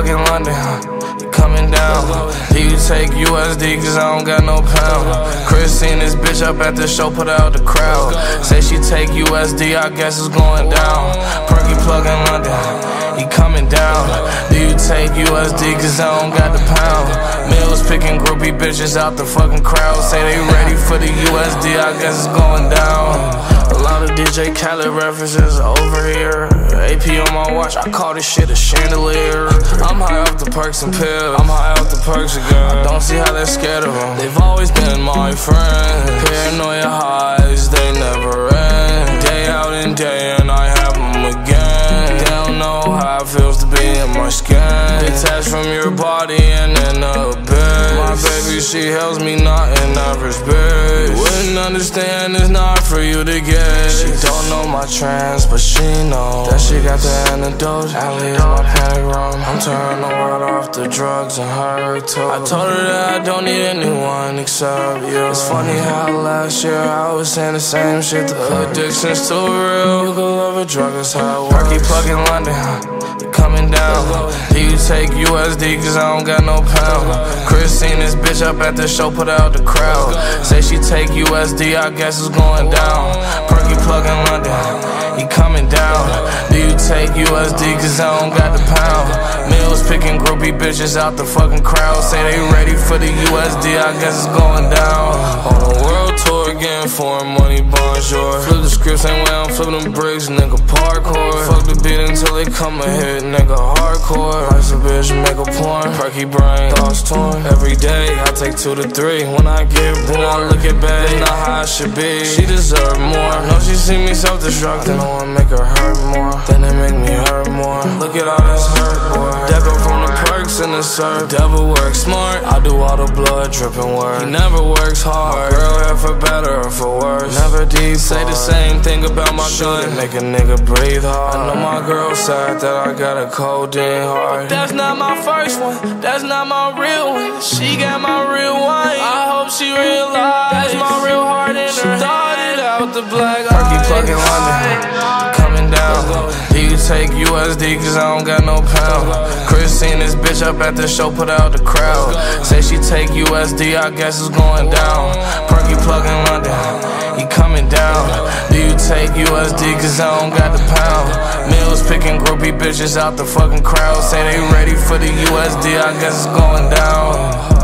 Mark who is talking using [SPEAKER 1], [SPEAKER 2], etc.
[SPEAKER 1] fucking London, huh? You coming down. Do you take USD, cause I don't got no pound. Chris seen this bitch up at the show, put out the crowd. Say she take USD, I guess it's going down. Perky plug in London, he coming down. Do you take USD, cause I don't got the pound. Mills picking groupie bitches out the fucking crowd. Say they ready for the USD, I guess it's going down. A lot of DJ Khaled references over here. AP on my watch, I call this shit a chandelier perks and pills. I'm high off the perks again. I don't see how they're scared of them. They've always been my friends. Paranoia highs, they never end. Day out and day in, I have them again. They don't know how it feels to be in my skin. Detached from your body and in a bed. My baby, she helps me not in average bitch. Wouldn't understand it's not for you to get. She don't know my trends, but she know that she got the antidote. Ally is my panic room. I'm turning the world off the drugs and her too. I told her that I don't need anyone except you. It's funny how last year I was saying the same shit. The addiction's too real. You can love a drug, it's how it works. Perky plug in London, coming down. Do you take USD cause I don't got no pound? Chris seen this bitch up at the show, put out the crowd. Say she take USD, I guess it's going down. Perky plug in London, he coming down. Do you take USD cause I don't got the pound? Mills picking groupie bitches out the fucking crowd. Say they ready for the USD, I guess it's going down. On a world again, foreign money, bonjour. Flip the scripts, ain't way I'm flipping them bricks, nigga, parkour. Fuck the beat until they come and hit, nigga, hardcore. Life's a bitch, make a porn. Perky brain, thoughts torn. Every day, I take two to three. When I get born, look at babe, not how I should be. She deserve more. I Know she see me self-destructing, I wanna make her hurt more. Then it make me hurt more. Look at all this hurt, boy. Deco in the surf. Devil works smart. I do all the blood dripping work. He never works hard. My Girl here for better or for worse. Never deep. Say the same thing about my gun. Make a nigga breathe hard. I know my girl sad that I got a codeine heart. But That's not my first one. That's not my real one. She got my real one. I hope she realize that's my real heart in her. Started out the black. Perky plugging London. Coming down. Do you take USD cause I don't got no pound? Chris seen this bitch up at the show, put out the crowd. Say she take USD, I guess it's going down. Perky plugging London, he coming down. Do you take USD cause I don't got the pound? Mills picking groupie bitches out the fucking crowd. Say they ready for the USD, I guess it's going down.